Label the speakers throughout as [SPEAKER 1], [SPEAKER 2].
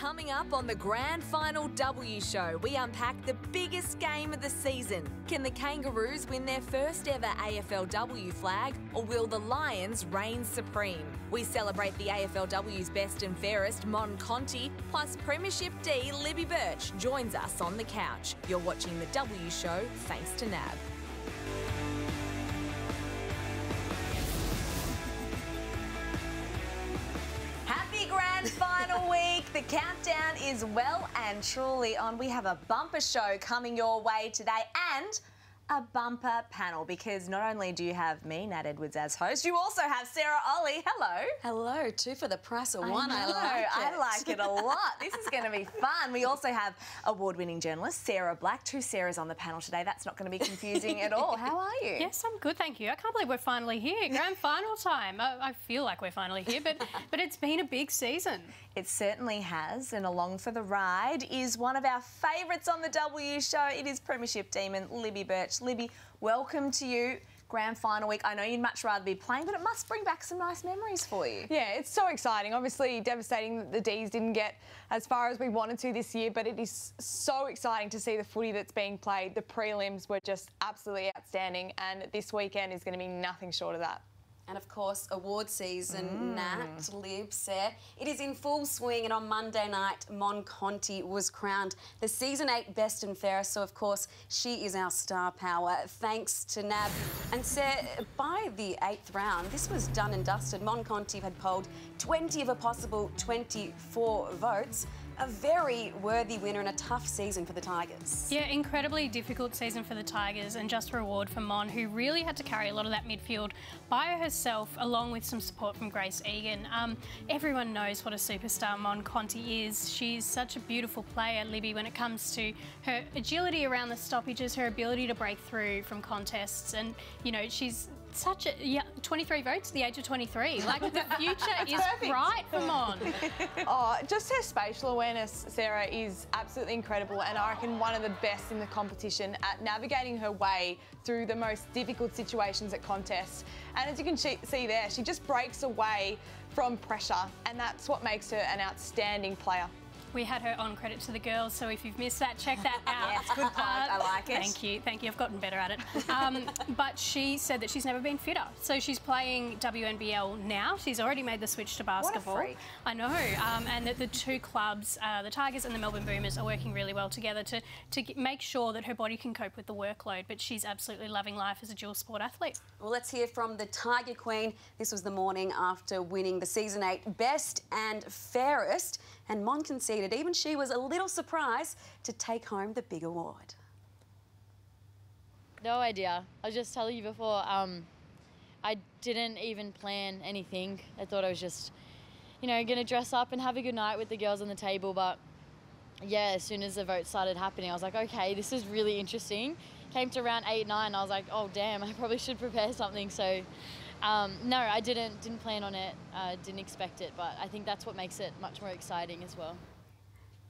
[SPEAKER 1] Coming up on the Grand Final W Show, we unpack the biggest game of the season. Can the Kangaroos win their first ever AFLW flag, or will the Lions reign supreme? We celebrate the AFLW's best and fairest, Mon Conti, plus Premiership D Libby Birch joins us on the couch. You're watching the W Show thanks to NAB. The countdown is well and truly on. We have a bumper show coming your way today and a bumper panel because not only do you have me, Nat Edwards, as host, you also have Sarah Olle. Hello.
[SPEAKER 2] Hello, two for the price of one.
[SPEAKER 1] I,
[SPEAKER 2] I, like it.
[SPEAKER 1] I like it a lot. This is going to be fun. We also have award-winning journalist Sarah Black. Two Sarahs on the panel today. That's not going to be confusing at all. How are you?
[SPEAKER 3] Yes, I'm good, thank you. I can't believe we're finally here. Grand final time. I, I feel like we're finally here, but but it's been a big season.
[SPEAKER 1] It certainly has, and along for the ride is one of our favourites on the W show. It is Premiership Demon Libby Birch. Libby, welcome to you. Grand final week. I know you'd much rather be playing, but it must bring back some nice memories for you.
[SPEAKER 4] Yeah, it's so exciting. Obviously, devastating that the D's didn't get as far as we wanted to this year, but it is so exciting to see the footy that's being played. The prelims were just absolutely outstanding, and this weekend is going to be nothing short of that.
[SPEAKER 2] And of course, award season, mm. Nat, Lib, Sarah. It is in full swing, and on Monday night, Mon Conti was crowned the season eight best and fairest. So, of course, she is our star power, thanks to NAB. And Sarah, by the eighth round, this was done and dusted. Mon Conti had polled 20 of a possible 24 votes. A very worthy winner and a tough season for the Tigers.
[SPEAKER 3] Yeah, incredibly difficult season for the Tigers, and just reward for Mon, who really had to carry a lot of that midfield by herself, along with some support from Grace Egan. Um, everyone knows what a superstar Mon Conti is. She's such a beautiful player, Libby, when it comes to her agility around the stoppages, her ability to break through from contests, and you know she's such a yeah, 23 votes at the age of 23. Like the future is
[SPEAKER 4] perfect.
[SPEAKER 3] bright for Mon.
[SPEAKER 4] Oh, just her spatial awareness, Sarah, is absolutely incredible, and I reckon one of the best in the competition at navigating her way through the most difficult situations at contests. And as you can see there, she just breaks away from pressure, and that's what makes her an outstanding player.
[SPEAKER 3] We had her on credit to the girls, so if you've missed that, check that out.
[SPEAKER 1] Yes, good plug. I like it.
[SPEAKER 3] Thank you, thank you. I've gotten better at it. Um, but she said that she's never been fitter, so she's playing WNBL now. She's already made the switch to basketball.
[SPEAKER 1] What a freak.
[SPEAKER 3] I know, um, and that the two clubs, uh, the Tigers and the Melbourne Boomers, are working really well together to to make sure that her body can cope with the workload. But she's absolutely loving life as a dual sport athlete.
[SPEAKER 2] Well, let's hear from the Tiger Queen. This was the morning after winning the season eight best and fairest. And Mon conceded, even she was a little surprised to take home the big award.
[SPEAKER 5] No idea. I was just telling you before, um, I didn't even plan anything. I thought I was just, you know, going to dress up and have a good night with the girls on the table. But yeah, as soon as the vote started happening, I was like, okay, this is really interesting. Came to round eight, nine, I was like, oh damn, I probably should prepare something. So um, no, I didn't didn't plan on it. Uh, didn't expect it, but I think that's what makes it much more exciting as well.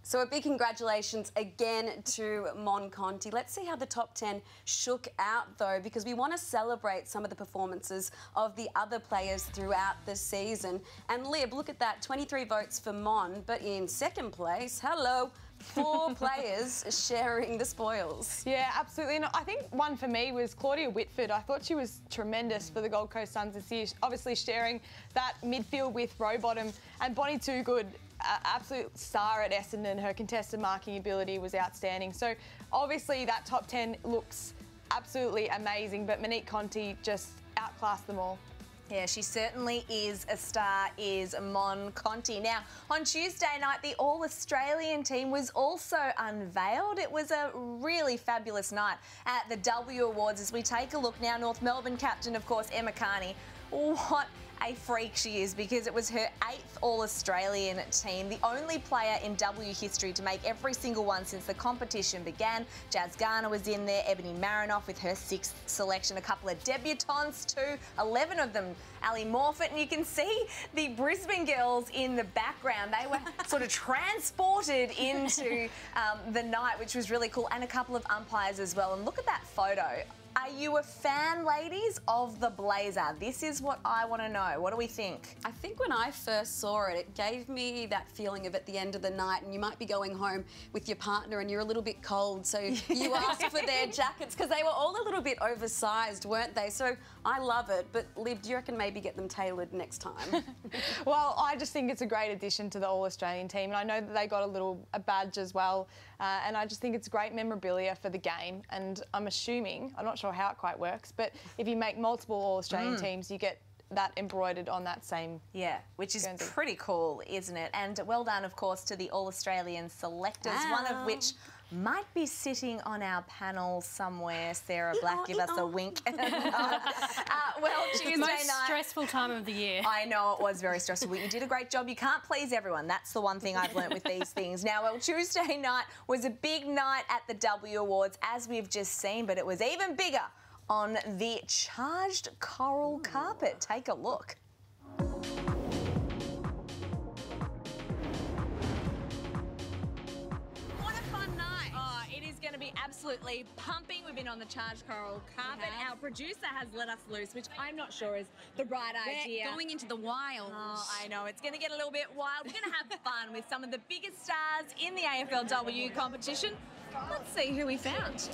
[SPEAKER 2] So a big congratulations again to Mon Conti. Let's see how the top 10 shook out though, because we want to celebrate some of the performances of the other players throughout the season. And Lib, look at that, 23 votes for Mon, but in second place, hello, four players sharing the spoils.
[SPEAKER 4] Yeah, absolutely. And I think one for me was Claudia Whitfort. I thought she was tremendous for the Gold Coast Suns this year. Obviously sharing that midfield with Rowbottom and Bonnie Toogood, absolute star at Essendon. Her contested marking ability was outstanding. So obviously that top 10 looks absolutely amazing, but Monique Conti just outclassed them all.
[SPEAKER 1] Yeah, she certainly is a star, is Mon Conti. Now, on Tuesday night, the All Australian team was also unveiled. It was a really fabulous night at the W Awards as we take a look now. North Melbourne captain, of course, Emma Kearney. What a freak she is because it was her eighth All Australian team, the only player in W history to make every single one since the competition began. Jazz Garner was in there, Ebony Marinoff with her sixth selection, a couple of debutantes too, 11 of them. Ali Morphett, and you can see the Brisbane girls in the background. They were sort of transported into um, the night, which was really cool, and a couple of umpires as well. And look at that photo Are you a fan, ladies, of the blazer? This is what I want to know. What do we think?
[SPEAKER 2] I think when I first saw it, it gave me that feeling of at the end of the night, and you might be going home with your partner and you're a little bit cold, so you ask for their jackets because they were all a little bit oversized, weren't they? So I love it, but Lib, do you reckon maybe get them tailored next time?
[SPEAKER 4] Well, I just think it's a great addition to the All Australian team, and I know that they got a little a badge as well. Uh, and I just think it's great memorabilia for the game. And I'm assuming, I'm not sure how it quite works, but if you make multiple All Australian mm. teams, you get that embroidered on that same.
[SPEAKER 1] Yeah, which is
[SPEAKER 4] Guernsey.
[SPEAKER 1] pretty cool, isn't it? And well done, of course, to the All Australian selectors, one of
[SPEAKER 2] ah.
[SPEAKER 1] which might be sitting on our panel somewhere. Sarah Black, give us a wink. uh, well, Tuesday
[SPEAKER 3] Most
[SPEAKER 1] night.
[SPEAKER 3] stressful time of the year.
[SPEAKER 1] I know it was very stressful. but You did a great job. You can't please everyone. That's the one thing I've learnt with these things. Now, well, Tuesday night was a big night at the W Awards, as we've just seen, but it was even bigger on the charged coral carpet. Take a look.
[SPEAKER 6] Absolutely pumping. We've been on the charged coral carpet. Our producer has let us loose, which I'm not sure is the right idea.
[SPEAKER 2] We're going into the wild.
[SPEAKER 6] Oh, I know. It's going to get a little bit wild. We're going to have fun with some of the biggest stars in the AFLW competition. Let's see who we found.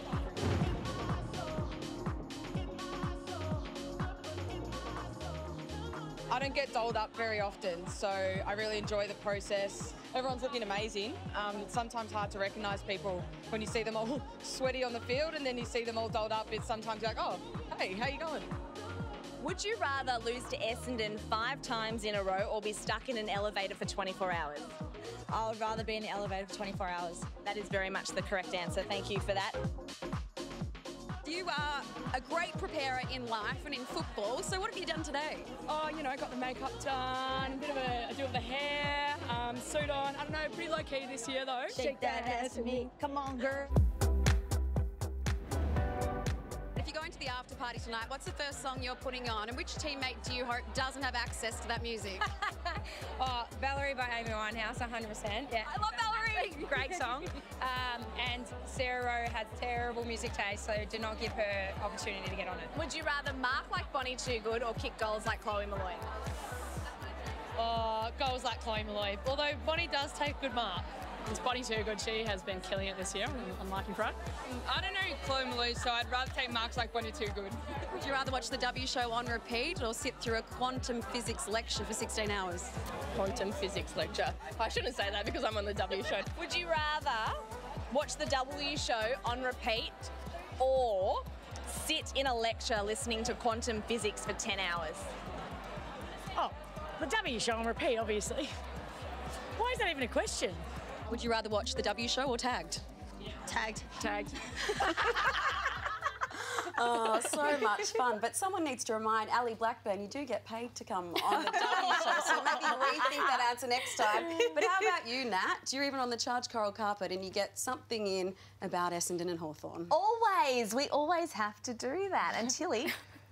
[SPEAKER 7] Don't get dolled up very often, so I really enjoy the process. Everyone's looking amazing. Um, it's sometimes hard to recognise people when you see them all sweaty on the field and then you see them all dolled up. It's sometimes like, oh, hey, how you going?
[SPEAKER 6] Would you rather lose to Essendon five times in a row or be stuck in an elevator for 24 hours?
[SPEAKER 8] I would rather be in the elevator for 24 hours.
[SPEAKER 6] That is very much the correct answer. Thank you for that.
[SPEAKER 2] You are a great preparer in life and in football, so what have you done today?
[SPEAKER 9] Oh, you know, I got the makeup done, a bit of a, a do with the hair, um, suit on. I don't know, pretty low key this year though.
[SPEAKER 8] Shake that ass for me. Come on, girl.
[SPEAKER 2] If you're going to the after party tonight, what's the first song you're putting on, and which teammate do you hope doesn't have access to that music?
[SPEAKER 9] Oh, Valerie by Amy Winehouse, 100%. Yeah.
[SPEAKER 6] I love Valerie.
[SPEAKER 9] Great song. Um, and Sarah Rowe has terrible music taste, so do not give her opportunity to get on it.
[SPEAKER 6] Would you rather mark like Bonnie Toogood or kick goals like Chloe Molloy?
[SPEAKER 9] Oh, goals like Chloe Molloy. Although Bonnie does take a good mark. It's Bonnie Toogood. She has been killing it this year on, on Liking Front. I don't know Chloe Molloy, so I'd rather take marks like Bonnie Toogood.
[SPEAKER 2] Would you rather watch the W show on repeat or sit through a quantum physics lecture for 16 hours?
[SPEAKER 9] Quantum physics lecture. I shouldn't say that because I'm on the W show.
[SPEAKER 6] Would you rather watch the W show on repeat or sit in a lecture listening to quantum physics for 10 hours?
[SPEAKER 10] Oh, the W show on repeat, obviously. Why is that even a question?
[SPEAKER 2] Would you rather watch the W show or tagged?
[SPEAKER 8] Tagged.
[SPEAKER 9] Tagged.
[SPEAKER 2] Oh, so much fun. But someone needs to remind Ali Blackburn you do get paid to come on the W show, so maybe rethink that answer next time. But how about you, Nat? Do you're even on the Charge coral carpet and you get something in about Essendon and Hawthorn.
[SPEAKER 1] Always, we always have to do that. And Tilly,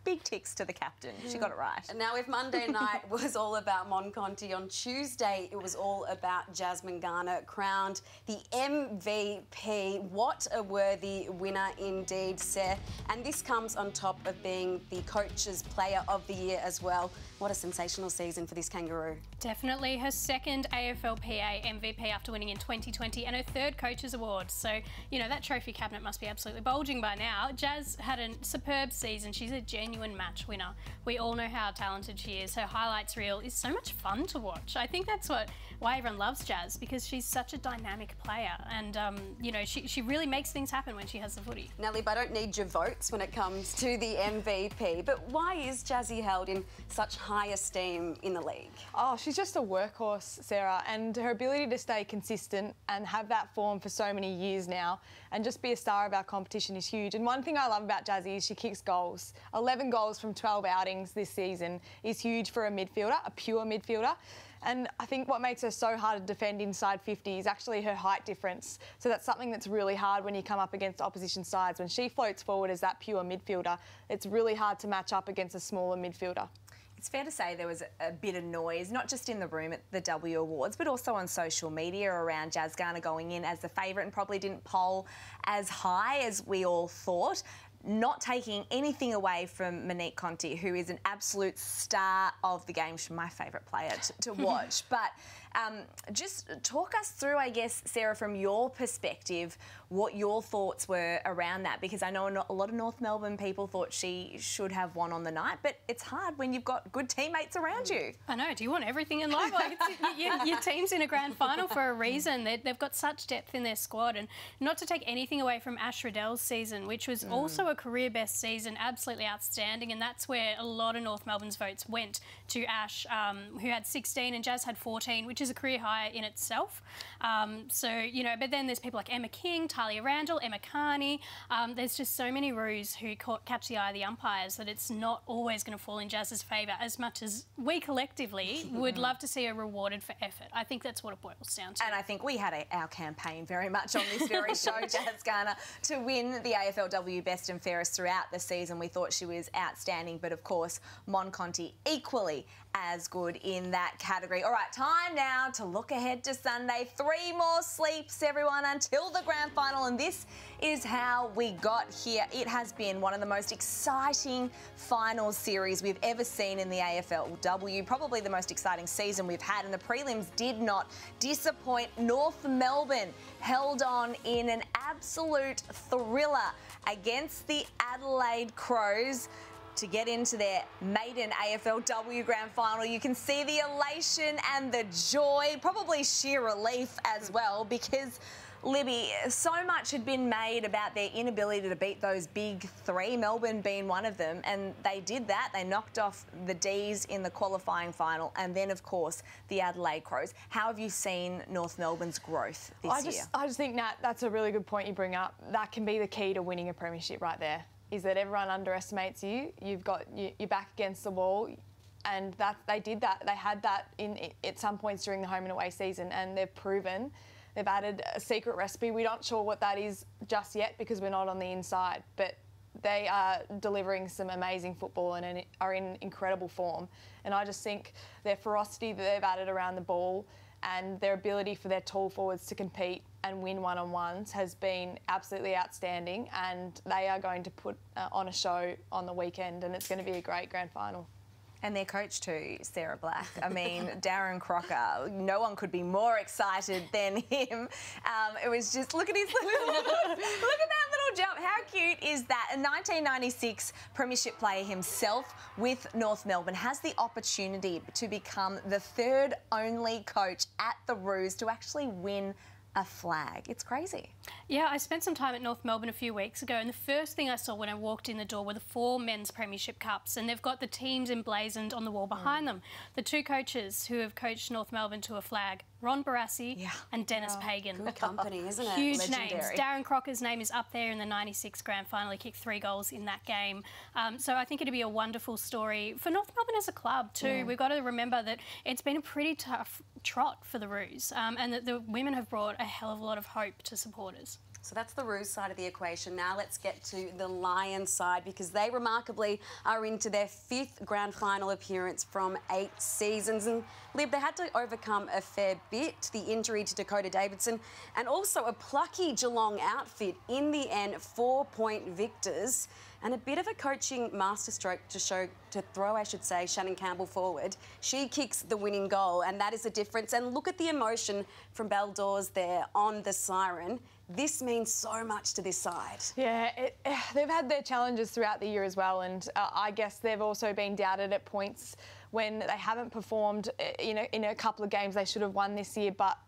[SPEAKER 1] big ticks to the captain. She got it mm. right.
[SPEAKER 2] Now, if Monday night was all about Mon Conti, on Tuesday it was all about Jasmine Garner, crowned the MVP. What a worthy winner indeed, Seth. And this comes on top of being the coach's player of the year as well. What a sensational season for this kangaroo.
[SPEAKER 3] Definitely her second AFLPA MVP after winning in 2020 and her third coach's Award. So, you know, that trophy cabinet must be absolutely bulging by now. Jazz had a superb season. She's a genuine match winner. We all know how talented she is. Her highlights reel is so much fun to watch. I think that's what why everyone loves Jazz because she's such a dynamic player and, um, you know, she, she really makes things happen when she has the footy.
[SPEAKER 2] Now, Lib, I don't need your votes when it comes to the MVP, but why is Jazzy held in such high esteem in the league?
[SPEAKER 4] Oh, she's just a workhorse, Sarah, and her ability to stay consistent and have that form for so many years now and just be a star of our competition is huge. And one thing I love about Jazzy is she kicks goals. 11 goals from 12 outings this season is huge for a midfielder, a pure midfielder. And I think what makes her so hard to defend inside 50 is actually her height difference. So that's something that's really hard when you come up against opposition sides. When she floats forward as that pure midfielder, it's really hard to match up against a smaller midfielder.
[SPEAKER 1] It's fair to say there was a, a bit of noise, not just in the room at the W Awards, but also on social media around Jazz Garner going in as the favourite and probably didn't poll as high as we all thought. Not taking anything away from Monique Conti, who is an absolute star of the game. She's my favourite player to, to watch. but um, just talk us through, I guess, Sarah, from your perspective, what your thoughts were around that, because I know a lot of North Melbourne people thought she should have won on the night, but it's hard when you've got good teammates around you.
[SPEAKER 3] I know. Do you want everything in life? Like your, your, team's in a grand final for a reason. they have got such depth in their squad, and not to take anything away from Ash Riddell's season, which was mm. also a career best season, absolutely outstanding, and that's where a lot of North Melbourne's votes went to Ash, um, who had 16 and Jazz had 14, which is a career high in itself. Um, so, you know, but then there's people like Emma King, Tahlia Randall, Emma Kearney. Um, there's just so many roos who caught, catch the eye of the umpires that it's not always going to fall in Jazz's favour as much as we collectively would love to see her rewarded for effort. I think that's what it boils down to.
[SPEAKER 1] And I think we had a, our campaign very much on this very show, Jazz Garner, to win the AFLW Best and Fairest throughout the season. We thought she was outstanding, but of course, Mon Conti equally as good in that category. All right, time now to look ahead to Sunday. Three more sleeps, everyone, until the grand final. And this is how we got here. It has been one of the most exciting final series we've ever seen in the AFLW. Probably the most exciting season we've had. And the prelims did not disappoint. North Melbourne held on in an absolute thriller against the Adelaide Crows to get into their maiden AFLW Grand Final. You can see the elation and the joy, probably sheer relief as well, because Libby, so much had been made about their inability to beat those big three, Melbourne being one of them, and they did that. They knocked off the D's in the qualifying final, and then, of course, the Adelaide Crows. How have you seen North Melbourne's growth this
[SPEAKER 4] I just,
[SPEAKER 1] year?
[SPEAKER 4] I just think, Nat, that's a really good point you bring up. That can be the key to winning a premiership right there is that everyone underestimates you. You've got you, are back against the wall, and that they did that. They had that in at some points during the home and away season, and they've proven. They've added a secret recipe. We're not sure what that is just yet because we're not on the inside, but they are delivering some amazing football and are in incredible form. And I just think their ferocity that they've added around the ball and their ability for their tall forwards to compete and win one on ones has been absolutely outstanding. And they are going to put uh, on a show on the weekend, and it's going to be a great grand final.
[SPEAKER 1] And their coach too, Sarah Black. I mean, Darren Crocker. No one could be more excited than him. Um, it was just look at his little, look at that little jump. How cute is that? A 1996 Premiership player himself with North Melbourne has the opportunity to become the third only coach at the Roos to actually win a flag. It's crazy.
[SPEAKER 3] Yeah, I spent some time at North Melbourne a few weeks ago, and the first thing I saw when I walked in the door were the four men's premiership cups, and they've got the teams emblazoned on the wall behind mm. them. The two coaches who have coached North Melbourne to a flag Ron Barassi yeah. and Dennis yeah. Pagan.
[SPEAKER 2] Good company, isn't it?
[SPEAKER 3] Huge Legendary. names. Darren Crocker's name is up there in the 96 grand final. He kicked three goals in that game. Um, so I think it'd be a wonderful story for North Melbourne as a club too. Yeah. We've got to remember that it's been a pretty tough trot for the Roos um, and that the women have brought a hell of a lot of hope to supporters.
[SPEAKER 2] So that's the Roos side of the equation. Now let's get to the Lions side because they remarkably are into their fifth grand final appearance from eight seasons. And Lib, they had to overcome a fair bit, the injury to Dakota Davidson, and also a plucky Geelong outfit. In the end, four-point victors and a bit of a coaching masterstroke to show to throw, I should say, Shannon Campbell forward. She kicks the winning goal, and that is the difference. And look at the emotion from Belle Dawes there on the siren this means so much to this side.
[SPEAKER 4] Yeah, it, they've had their challenges throughout the year as well, and uh, I guess they've also been doubted at points when they haven't performed. Uh, you know, in a couple of games they should have won this year, but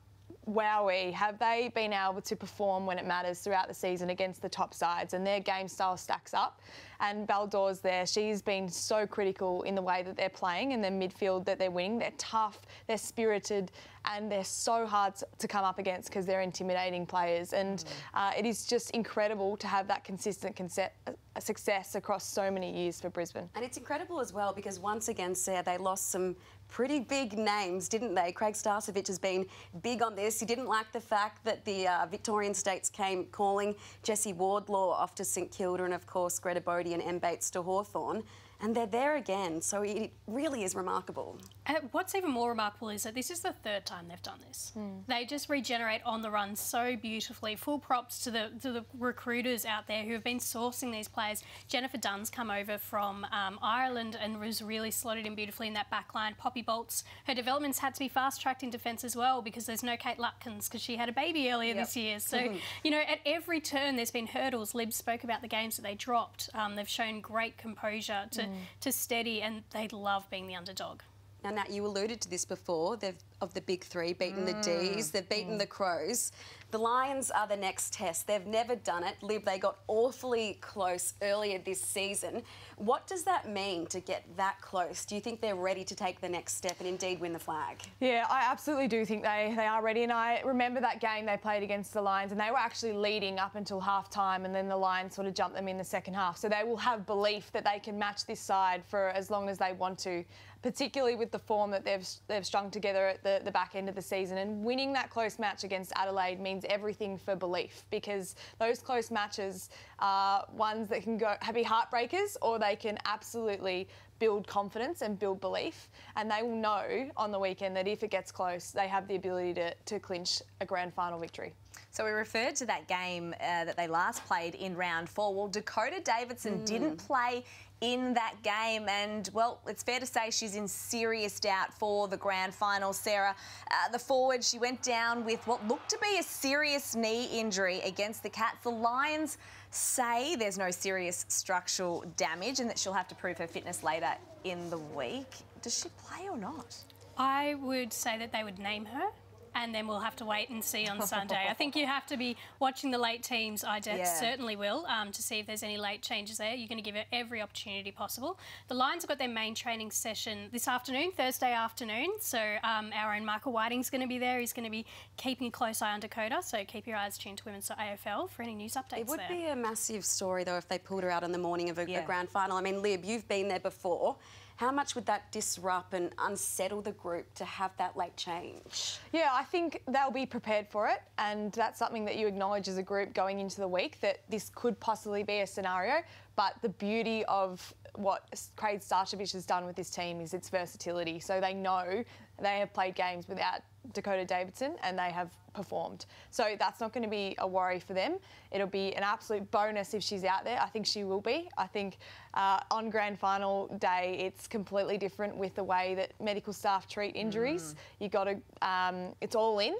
[SPEAKER 4] wowee, have they been able to perform when it matters throughout the season against the top sides? And their game style stacks up. And Dawes there, she's been so critical in the way that they're playing and their midfield that they're winning. They're tough, they're spirited, and they're so hard to come up against because they're intimidating players. And mm. uh, it is just incredible to have that consistent uh, success across so many years for Brisbane.
[SPEAKER 2] And it's incredible as well because once again, Sarah, they lost some pretty big names, didn't they? Craig Starcevich has been big on this. He didn't like the fact that the uh, Victorian states came calling Jesse Wardlaw off to St Kilda and, of course, Greta Bodey and M. Bates to Hawthorn. And they're there again. So it really is remarkable.
[SPEAKER 3] Uh, what's even more remarkable is that this is the third time they've done this. They just regenerate on the run so beautifully. Full props to the to the recruiters out there who have been sourcing these players. Jennifer Dunne's come over from um, Ireland and was really slotted in beautifully in that back line. Poppy Boltz, her development's had to be fast tracked in defence as well because there's no Kate Lutkins because she had a baby earlier this year. So you know at every turn there's been hurdles. Lib spoke about the games that they dropped. Um, they've shown great composure to to steady and they love being the underdog.
[SPEAKER 2] Now, Nat, you alluded to this before. They've of the big three beaten the D's. Mm. They've beaten the mm. Crows. The Lions are the next test. They've never done it. Liv, they got awfully close earlier this season. What does that mean to get that close? Do you think they're ready to take the next step and indeed win the flag?
[SPEAKER 4] Yeah, I absolutely do think they, they are ready. And I remember that game they played against the Lions, and they were actually leading up until half time, and then the Lions sort of jumped them in the second half. So they will have belief that they can match this side for as long as they want to, particularly with the form that they've, they've strung together at the, the back end of the season. And winning that close match against Adelaide means everything for belief because those close matches are ones that can go be heartbreakers or they can absolutely build confidence and build belief. And they will know on the weekend that if it gets close, they have the ability to, to clinch a grand final victory.
[SPEAKER 1] So we referred to that game uh, that they last played in round four. Well, Dakota Davidson didn't play in that game, and well, it's fair to say she's in serious doubt for the grand final. Sarah, uh, the forward, she went down with what looked to be a serious knee injury against the Cats. The Lions say there's no serious structural damage and that she'll have to prove her fitness later in the week. Does she play or not?
[SPEAKER 3] I would say that they would name her. And then we'll have to wait and see on Sunday. I think you have to be watching the late teams. I
[SPEAKER 1] Yeah.
[SPEAKER 3] certainly will um, to see if there's any late changes there. You're going to give it every opportunity possible. The Lions have got their main training session this afternoon, Thursday afternoon. So um, our own Michael Whiting's going to be there. He's going to be keeping a close eye on Dakota. So keep your eyes tuned to Women's AFL for any news updates
[SPEAKER 2] It would
[SPEAKER 3] there.
[SPEAKER 2] be a massive story, though, if they pulled her out on the morning of a, a grand final. I mean, Lib, you've been there before. How much would that disrupt and unsettle the group to have that late change?
[SPEAKER 4] Yeah, I think they'll be prepared for it, and that's something that you acknowledge as a group going into the week that this could possibly be a scenario. But the beauty of what Craig Starcevich has done with this team is its versatility. So they know they have played games without Dakota Davidson and they have performed. So that's not going to be a worry for them. It'll be an absolute bonus if she's out there. I think she will be. I think uh, on grand final day, it's completely different with the way that medical staff treat injuries. You got to, um, it's all in.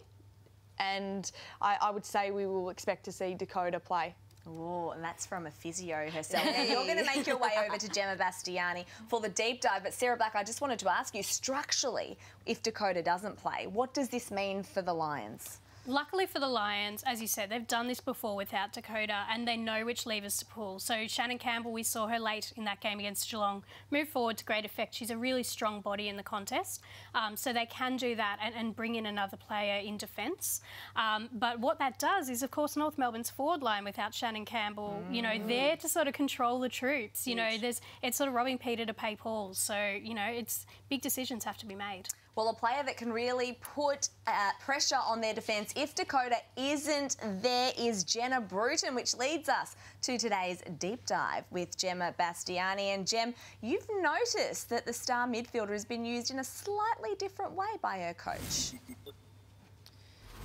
[SPEAKER 4] And I, I would say we will expect to see Dakota play.
[SPEAKER 1] Oh, and that's from a physio herself. Now, you're going to make your way over to Gemma Bastiani for the deep dive. But Sarah Black, I just wanted to ask you structurally, if Dakota doesn't play, what does this mean for the Lions?
[SPEAKER 3] Luckily for the Lions, as you said, they've done this before without Dakota and they know which levers to pull. So Shannon Campbell, we saw her late in that game against Geelong, move forward to great effect. She's a really strong body in the contest. Um, so they can do that and, and bring in another player in defence. Um, but what that does is, of course, North Melbourne's forward line without Shannon Campbell, you know, there to sort of control the troops. You know, there's it's sort of robbing Peter to pay Paul. So, you know, it's big decisions have to be made.
[SPEAKER 1] Well, a player that can really put uh, pressure on their defence if Dakota isn't there is Jenna Bruton, which leads us to today's deep dive with Gemma Bastiani. And Gem, you've noticed that the star midfielder has been used in a slightly different way by her coach.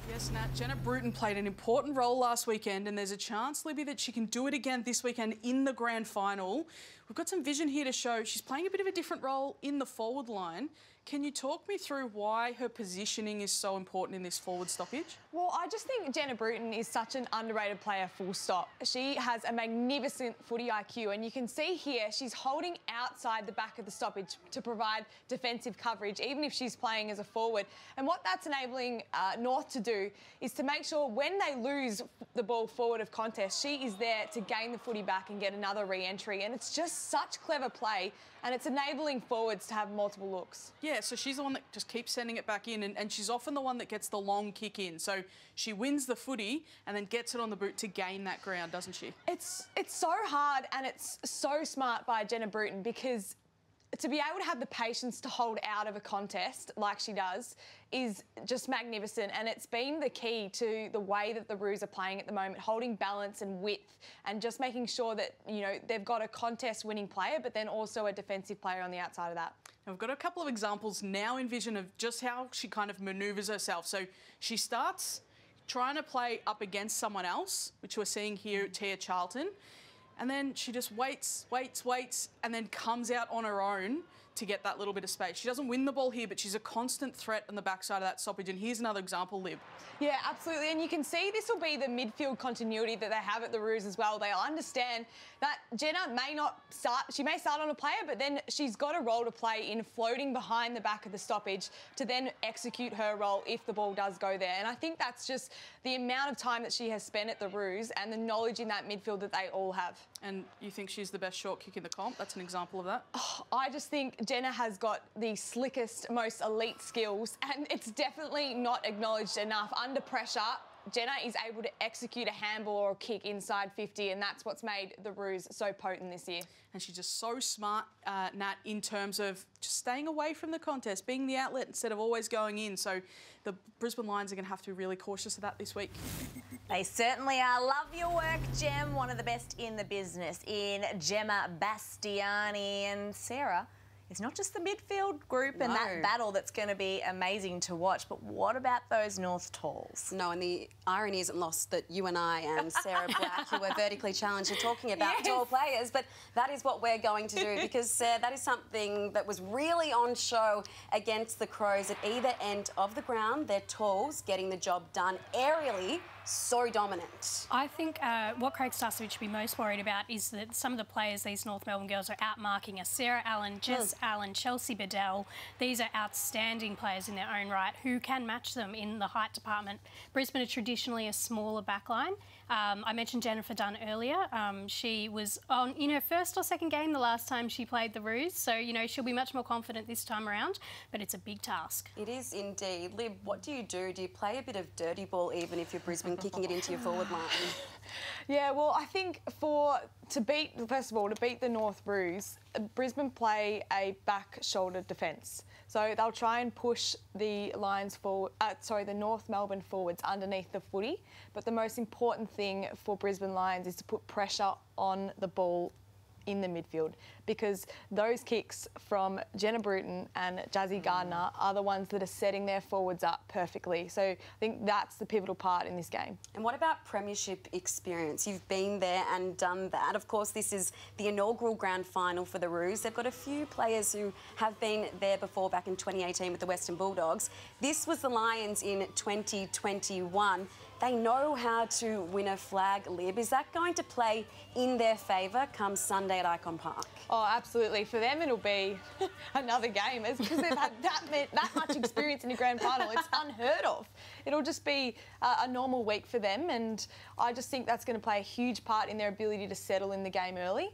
[SPEAKER 11] Yes, Nat. Jenna Bruton played an important role last weekend, and there's a chance, Libby, that she can do it again this weekend in the grand final. We've got some vision here to show she's playing a bit of a different role in the forward line. Can you talk me through why her positioning is so important in this forward stoppage?
[SPEAKER 4] Well, I just think Jenna Bruton is such an underrated player, full stop. She has a magnificent footy IQ, and you can see here she's holding outside the back of the stoppage to provide defensive coverage, even if she's playing as a forward. And what that's enabling uh, North to do is to make sure when they lose the ball forward of contest, she is there to gain the footy back and get another re entry. And it's just such clever play, and it's enabling forwards to have multiple looks.
[SPEAKER 11] Yeah, so she's the one that just keeps sending it back in, and, and she's often the one that gets the long kick in. So she wins the footy and then gets it on the boot to gain that ground, doesn't she?
[SPEAKER 4] It's it's so hard and it's so smart by Jenna Bruton because to be able to have the patience to hold out of a contest like she does is just magnificent. And it's been the key to the way that the Roos are playing at the moment, holding balance and width and just making sure that, you know, they've got a contest winning player, but then also a defensive player on the outside of that.
[SPEAKER 11] We've got a couple of examples now in vision of just how she kind of manoeuvres herself. So she starts trying to play up against someone else, which we're seeing here at Tia Charlton. And then she just waits, waits, waits, and then comes out on her own to get that little bit of space. She doesn't win the ball here, but she's a constant threat on the backside of that stoppage. And here's another example, Lib.
[SPEAKER 4] Yeah, absolutely. And you can see this will be the midfield continuity that they have at the Roos as well. They'll understand that Jenna may not start, she may start on a player, but then she's got a role to play in floating behind the back of the stoppage to then execute her role if the ball does go there. And I think that's just the amount of time that she has spent at the Roos and the knowledge in that midfield that they all have.
[SPEAKER 11] And you think she's the best short kick in the comp? That's an example of that.
[SPEAKER 4] Oh, I just think Jenna has got the slickest, most elite skills, and it's definitely not acknowledged enough. Under pressure, Jenna is able to execute a handball or a kick inside 50, and that's what's made the Roos so potent this year.
[SPEAKER 11] And she's just so smart, uh, Nat, in terms of just staying away from the contest, being the outlet instead of always going in. So the Brisbane Lions are going to have to be really cautious of that this week.
[SPEAKER 1] They certainly are. Love your work, Gem. One of the best in the business in Gemma Bastiani and Sarah. It's not just the midfield group and that battle that's going to be amazing to watch, but what about those North Talls?
[SPEAKER 2] No, and the irony isn't lost that you and I and Sarah Black, who were vertically challenged, are talking about
[SPEAKER 1] Yes.
[SPEAKER 2] tall players, but that is what we're going to do because uh, that is something that was really on show against the Crows at either end of the ground. Their talls getting the job done aerially, so dominant.
[SPEAKER 3] I think uh, what Craig Starcevich should be most worried about is that some of the players these North Melbourne girls are outmarking us. Sarah Allen, Jess Allen, Chelsea Bedell. These are outstanding players in their own right who can match them in the height department. Brisbane are traditionally a smaller backline. Um, I mentioned Jennifer Dunne earlier. Um, she was on in her first or second game the last time she played the Roos, so you know she'll be much more confident this time around. But it's a big task.
[SPEAKER 2] It is indeed. Lib, what do you do? Do you play a bit of dirty ball even if you're Brisbane kicking it into your forward line?
[SPEAKER 4] Yeah, well, I think for to beat first of all to beat the North Roos, uh, Brisbane play a back shoulder defence. So they'll try and push the lines for uh, sorry the North Melbourne forwards underneath the footy. But the most important thing for Brisbane Lions is to put pressure on the ball in the midfield because those kicks from Jenna Bruton and Jazzy mm. Garner are the ones that are setting their forwards up perfectly. So I think that's the pivotal part in this game.
[SPEAKER 2] And what about premiership experience? You've been there and done that. Of course, this is the inaugural grand final for the Roos. They've got a few players who have been there before back in 2018 with the Western Bulldogs. This was the Lions in 2021. They know how to win a flag, Lib. Is that going to play in their favour come Sunday at Icon Park?
[SPEAKER 4] Oh, absolutely. For them, it'll be another game because they've had that, that much experience in a grand final. It's unheard of. It'll just be a normal week for them, and I just think that's going to play a huge part in their ability to settle in the game early.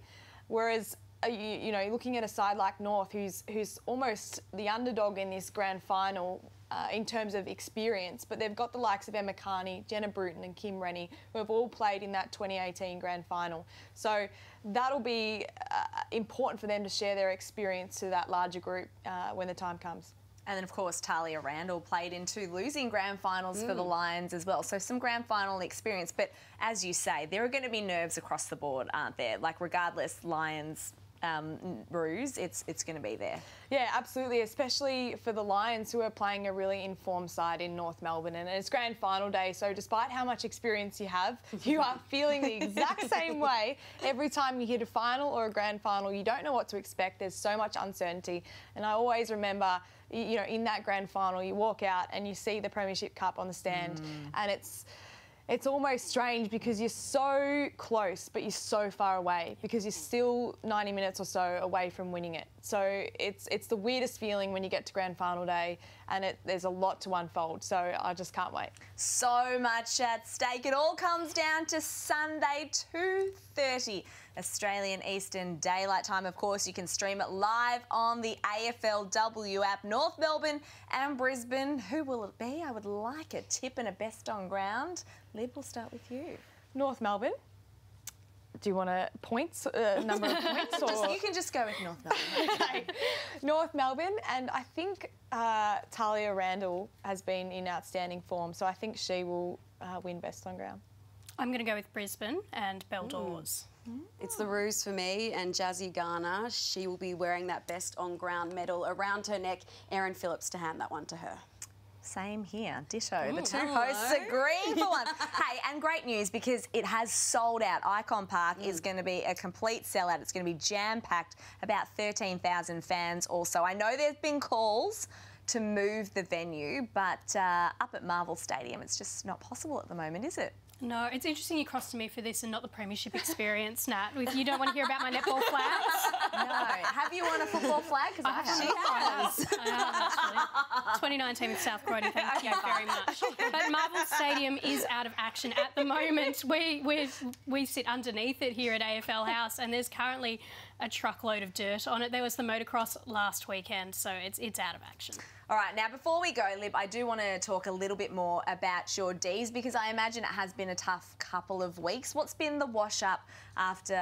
[SPEAKER 4] Whereas, uh, you, you know, looking at a side like North, who's who's almost the underdog in this grand final. Uh, in terms of experience, but they've got the likes of Emma Kearney, Jenna Bruton, and Kim Rennie, who have all played in that 2018 grand final. So that'll be uh, important for them to share their experience to that larger group uh, when the time comes.
[SPEAKER 1] And then, of course, Tahlia Randall played in two losing grand finals for the
[SPEAKER 4] Mm.
[SPEAKER 1] Lions as well. So, some grand final experience. But as you say, there are going to be nerves across the board, aren't there? Like, regardless, Lions, um, Roos, it's, it's going to be there.
[SPEAKER 4] Yeah, absolutely, especially for the Lions who are playing a really informed side in North Melbourne. And it's grand final day, so despite how much experience you have, you are feeling the exact same way every time you hit a final or a grand final. You don't know what to expect, there's so much uncertainty. And I always remember, you know, in that grand final, you walk out and you see the Premiership Cup on the stand, and it's it's almost strange because you're so close, but you're so far away because you're still 90 minutes or so away from winning it. So it's it's the weirdest feeling when you get to grand final day, and it, there's a lot to unfold. So I just can't wait.
[SPEAKER 1] So much at stake. It all comes down to Sunday, 2.30 Australian Eastern Daylight Time. Of course, you can stream it live on the AFLW app. North Melbourne and Brisbane. Who will it be? I would like a tip and a best on ground. Lib, we'll start with you.
[SPEAKER 4] North Melbourne. Do you want a points uh, number of points or
[SPEAKER 1] Just- you can just go with North Melbourne.
[SPEAKER 4] okay. North Melbourne, and I think uh, Tahlia Randall has been in outstanding form, so I think she will uh, win best on ground.
[SPEAKER 3] I'm going to go with Brisbane and Belle Dawes.
[SPEAKER 2] It's the Roos for me and Jazzy Garner. She will be wearing that best on ground medal around her neck. Erin Phillips to hand that one to her.
[SPEAKER 1] Same here, ditto. the
[SPEAKER 2] Mm,
[SPEAKER 1] two
[SPEAKER 2] hello.
[SPEAKER 1] hosts agree for once. hey, and great news because it has sold out. Icon Park is
[SPEAKER 2] Mm.
[SPEAKER 1] going to be a complete sellout. It's going to be jam packed. About 13,000 fans also. I know there's been calls to move the venue, but uh, up at Marvel Stadium, it's just not possible at the moment, is it?
[SPEAKER 3] No, it's interesting you crossed to me for this and not the premiership experience, Nat. If you don't want to hear about my netball flags.
[SPEAKER 1] No. Have you won a football flag? Because I, have.
[SPEAKER 3] She has. I have, actually. 2019 with South Croydon, thank you very much. But Marvel Stadium is out of action at the moment. We, we, we sit underneath it here at AFL House, and there's currently a truckload of dirt on it. There was the motocross last weekend, so it's, it's out of action.
[SPEAKER 1] All right, now before we go, Lib, I do want to talk a little bit more about your D's because I imagine it has been a tough couple of weeks. What's been the wash up after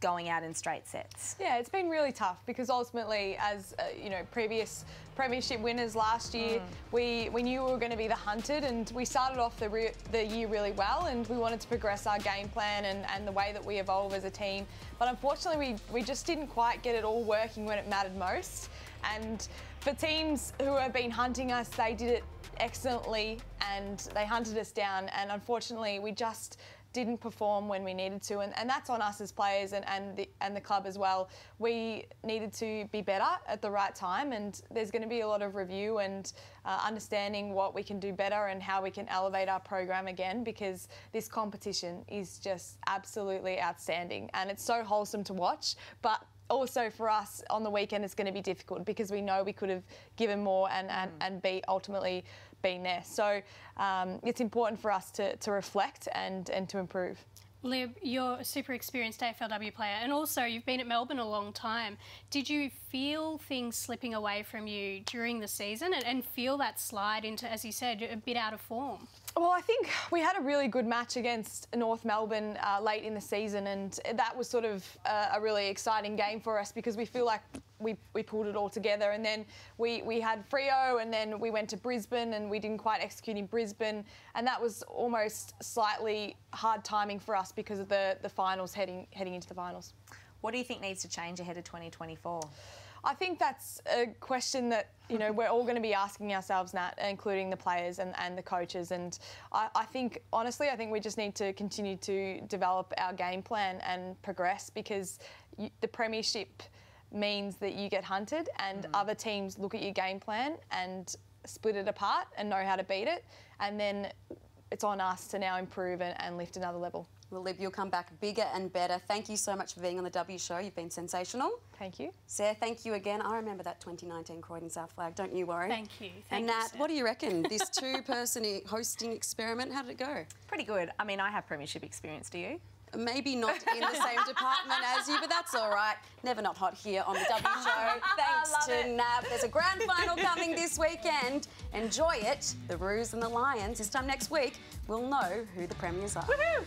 [SPEAKER 1] going out in straight sets?
[SPEAKER 4] Yeah, it's been really tough because ultimately, as uh, you know, previous premiership winners last year, we we knew we were going to be the hunted, and we started off the re- the year really well, and we wanted to progress our game plan and, and the way that we evolve as a team. But unfortunately, we we just didn't quite get it all working when it mattered most. And for teams who have been hunting us, they did it excellently, and they hunted us down. And unfortunately, we just didn't perform when we needed to, and, and that's on us as players and, and, the, and the club as well. We needed to be better at the right time, and there's going to be a lot of review and uh, understanding what we can do better and how we can elevate our program again because this competition is just absolutely outstanding and it's so wholesome to watch. But also for us on the weekend it's going to be difficult because we know we could have given more and, and, and be ultimately been there. So um, it's important for us to, to reflect and, and to improve.
[SPEAKER 3] Lib, you're a super experienced AFLW player, and also you've been at Melbourne a long time. Did you feel things slipping away from you during the season and, and feel that slide into, as you said, a bit out of form?
[SPEAKER 4] Well, I think we had a really good match against North Melbourne uh, late in the season, and that was sort of uh, a really exciting game for us because we feel like we, we pulled it all together. And then we, we had Frio, and then we went to Brisbane, and we didn't quite execute in Brisbane, and that was almost slightly hard timing for us because of the, the finals heading heading into the finals.
[SPEAKER 1] What do you think needs to change ahead of 2024?
[SPEAKER 4] I think that's a question that you know we're all going to be asking ourselves, Nat, including the players and, and the coaches. And I, I think honestly, I think we just need to continue to develop our game plan and progress because you, the premiership means that you get hunted, and mm. other teams look at your game plan and split it apart and know how to beat it, and then it's on us to now improve and, and lift another level.
[SPEAKER 2] Well, Lib, you'll come back bigger and better. Thank you so much for being on the W Show. You've been sensational.
[SPEAKER 4] Thank you.
[SPEAKER 2] Sarah, thank you again. I remember that 2019 Croydon South flag. Don't you worry.
[SPEAKER 3] Thank you. Thank
[SPEAKER 2] and Nat,
[SPEAKER 3] Sarah.
[SPEAKER 2] what do you reckon? This two-person hosting experiment, how did it go?
[SPEAKER 1] Pretty good. I mean, I have premiership experience. Do you?
[SPEAKER 2] Maybe not in the same department as you, but that's all right. Never not hot here on the W Show. Thanks to
[SPEAKER 1] it.
[SPEAKER 2] NAB. There's a grand final coming this weekend. Enjoy it. The Roos and the Lions. This time next week, we'll know who the premiers are.
[SPEAKER 1] Woohoo!